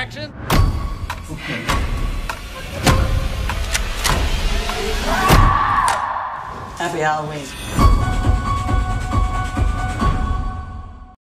Action. Okay. Happy Halloween.